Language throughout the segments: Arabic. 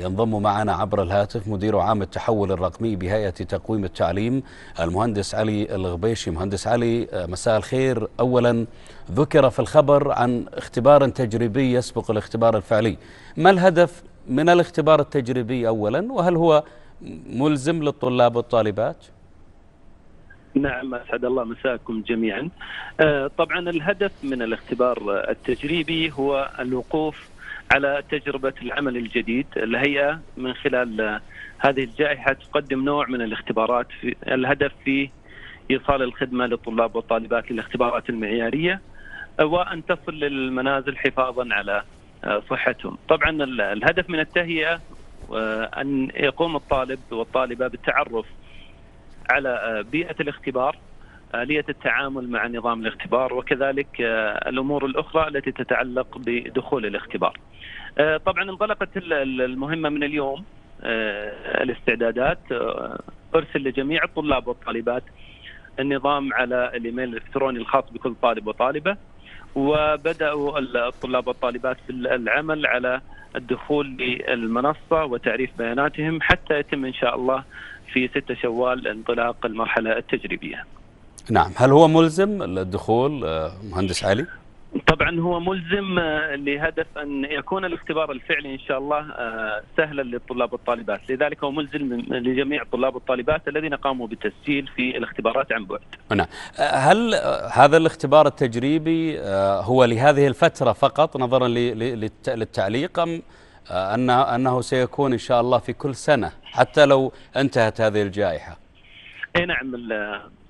ينضم معنا عبر الهاتف مدير عام التحول الرقمي بهيئة تقويم التعليم المهندس علي الغبيشي مهندس علي مساء الخير أولا ذكر في الخبر عن اختبار تجريبي يسبق الاختبار الفعلي ما الهدف من الاختبار التجريبي أولا وهل هو ملزم للطلاب والطالبات؟ نعم أسعد الله مساكم جميعا. طبعا الهدف من الاختبار التجريبي هو الوقوف على تجربة العمل الجديد، الهيئه من خلال هذه الجائحة تقدم نوع من الاختبارات في الهدف في إيصال الخدمة للطلاب والطالبات للاختبارات المعيارية وأن تصل للمنازل حفاظا على صحتهم. طبعا الهدف من التهيئة أن يقوم الطالب والطالبة بالتعرف على بيئة الاختبار آلية التعامل مع نظام الاختبار وكذلك الأمور الأخرى التي تتعلق بدخول الاختبار. طبعا انطلقت المهمة من اليوم الاستعدادات أرسل لجميع الطلاب والطالبات النظام على الإيميل الإلكتروني الخاص بكل طالب وطالبة وبدأوا الطلاب والطالبات في العمل على الدخول للمنصة وتعريف بياناتهم حتى يتم إن شاء الله في 6 شوال انطلاق المرحلة التجريبية. نعم هل هو ملزم الدخول مهندس علي؟ طبعا هو ملزم لهدف أن يكون الاختبار الفعلي إن شاء الله سهلا للطلاب والطالبات، لذلك هو ملزم لجميع الطلاب والطالبات الذين قاموا بالتسجيل في الاختبارات عن بعد. نعم، هل هذا الاختبار التجريبي هو لهذه الفترة فقط نظرا للتعليق أم ان أنه سيكون إن شاء الله في كل سنة حتى لو انتهت هذه الجائحة؟ أي نعم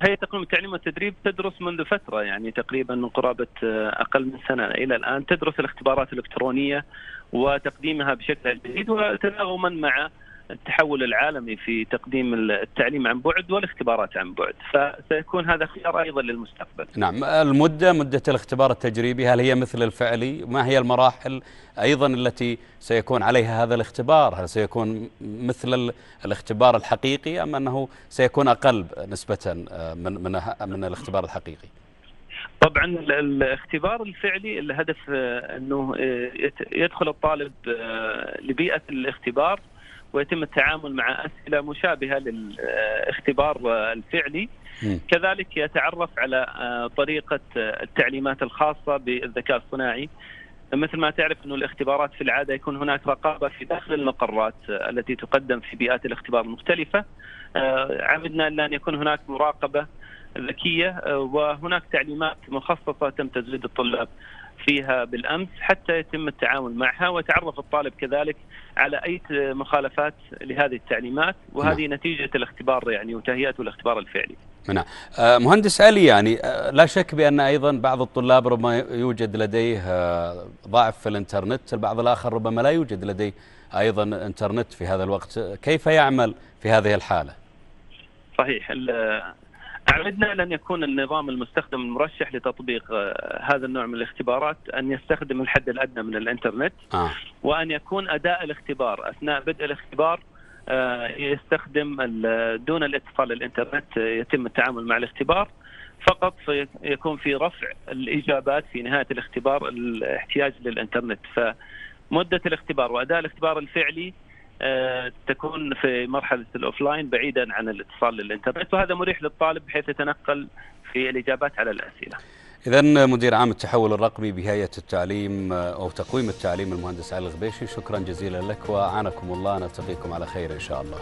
هيئه تقويم التعليم والتدريب تدرس منذ فترة يعني تقريبا من قرابة أقل من سنة إلى الآن تدرس الاختبارات الإلكترونية وتقديمها بشكل جديد وتناغما مع التحول العالمي في تقديم التعليم عن بعد والاختبارات عن بعد. فسيكون هذا خيار أيضا للمستقبل. نعم. المدة مدة الاختبار التجريبي هل هي مثل الفعلي؟ ما هي المراحل أيضا التي سيكون عليها هذا الاختبار؟ هل سيكون مثل الاختبار الحقيقي أم أنه سيكون أقل نسبة من, من, من الاختبار الحقيقي؟ طبعا الاختبار الفعلي الهدف أنه يدخل الطالب لبيئة الاختبار ويتم التعامل مع أسئلة مشابهة للاختبار الفعلي. كذلك يتعرف على طريقة التعليمات الخاصة بالذكاء الصناعي. مثل ما تعرف انه الاختبارات في العادة يكون هناك رقابة في داخل المقرات التي تقدم في بيئات الاختبار المختلفة. عمدنا أن يكون هناك مراقبة ذكية وهناك تعليمات مخصصة تم تزويد الطلاب فيها بالأمس حتى يتم التعامل معها ويتعرف الطالب كذلك على أي مخالفات لهذه التعليمات وهذه نعم. نتيجة الاختبار يعني وتهيئته الاختبار الفعلي. نعم مهندس علي يعني لا شك بأن أيضا بعض الطلاب ربما يوجد لديه ضعف في الإنترنت، البعض الآخر ربما لا يوجد لديه أيضا إنترنت في هذا الوقت، كيف يعمل في هذه الحالة؟ صحيح أعدنا لن يكون النظام المستخدم المرشح لتطبيق هذا النوع من الاختبارات أن يستخدم الحد الأدنى من الإنترنت آه. وأن يكون أداء الاختبار أثناء بدء الاختبار يستخدم دون الاتصال للإنترنت يتم التعامل مع الاختبار فقط يكون في رفع الإجابات في نهاية الاختبار الاحتياج للإنترنت فمدة الاختبار وأداء الاختبار الفعلي تكون في مرحلة الأوفلاين بعيدا عن الاتصال للإنترنت وهذا مريح للطالب بحيث يتنقل في الإجابات على الأسئلة. اذا مدير عام التحول الرقمي بهيئة التعليم أو تقويم التعليم المهندس علي الغبيشي شكرا جزيلا لك وعانكم الله نلتقيكم على خير إن شاء الله.